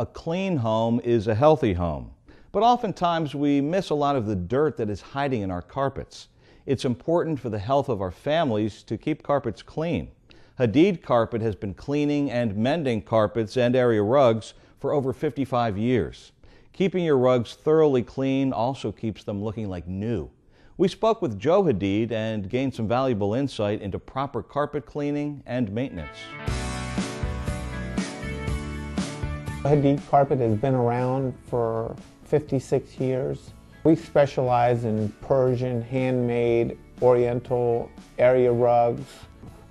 A clean home is a healthy home, but oftentimes we miss a lot of the dirt that is hiding in our carpets. It's important for the health of our families to keep carpets clean. Hadeed Carpet has been cleaning and mending carpets and area rugs for over 55 years. Keeping your rugs thoroughly clean also keeps them looking like new. We spoke with Joe Hadeed and gained some valuable insight into proper carpet cleaning and maintenance. Hadeed Carpet has been around for 56 years. We specialize in Persian, handmade, oriental area rugs.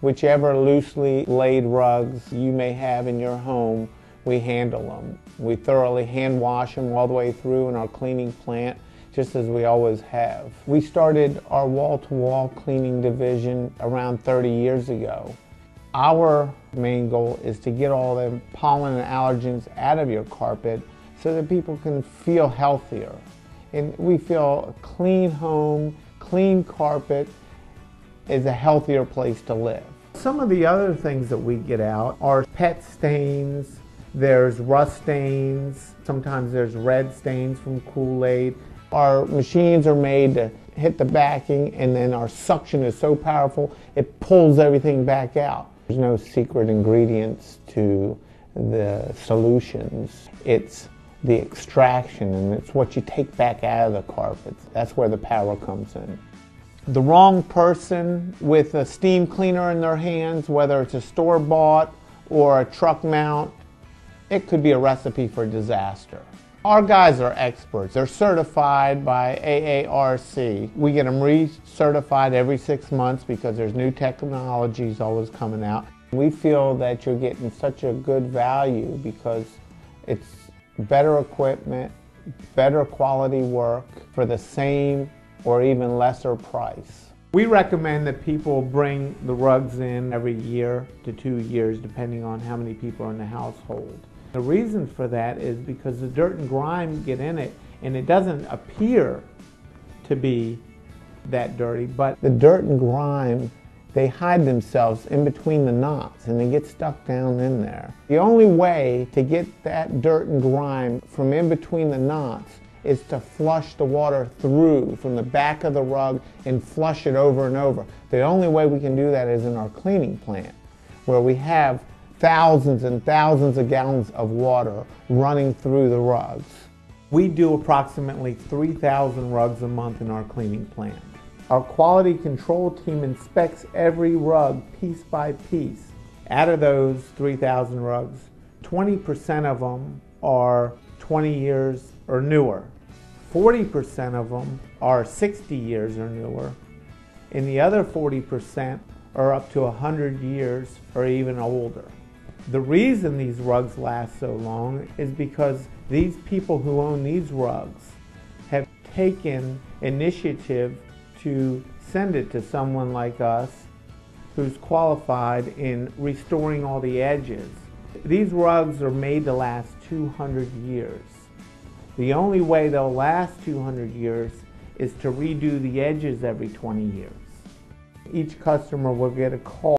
Whichever loosely laid rugs you may have in your home, we handle them. We thoroughly hand wash them all the way through in our cleaning plant, just as we always have. We started our wall-to-wall -wall cleaning division around 30 years ago. Our main goal is to get all the pollen and allergens out of your carpet so that people can feel healthier. And we feel a clean home, clean carpet is a healthier place to live. Some of the other things that we get out are pet stains, there's rust stains, sometimes there's red stains from Kool-Aid. Our machines are made to hit the backing and then our suction is so powerful it pulls everything back out. There's no secret ingredients to the solutions. It's the extraction and it's what you take back out of the carpets. That's where the power comes in. The wrong person with a steam cleaner in their hands, whether it's a store-bought or a truck mount, it could be a recipe for disaster. Our guys are experts. They're certified by AARC. We get them recertified every six months because there's new technologies always coming out. We feel that you're getting such a good value because it's better equipment, better quality work for the same or even lesser price. We recommend that people bring the rugs in every year to two years depending on how many people are in the household. The reason for that is because the dirt and grime get in it and it doesn't appear to be that dirty, but the dirt and grime, they hide themselves in between the knots and they get stuck down in there. The only way to get that dirt and grime from in between the knots is to flush the water through from the back of the rug and flush it over and over. The only way we can do that is in our cleaning plant where we have thousands and thousands of gallons of water running through the rugs. We do approximately 3,000 rugs a month in our cleaning plant. Our quality control team inspects every rug piece by piece. Out of those 3,000 rugs, 20% of them are 20 years or newer. 40% of them are 60 years or newer. And the other 40% are up to 100 years or even older. The reason these rugs last so long is because these people who own these rugs have taken initiative to send it to someone like us who's qualified in restoring all the edges. These rugs are made to last 200 years. The only way they'll last 200 years is to redo the edges every 20 years. Each customer will get a call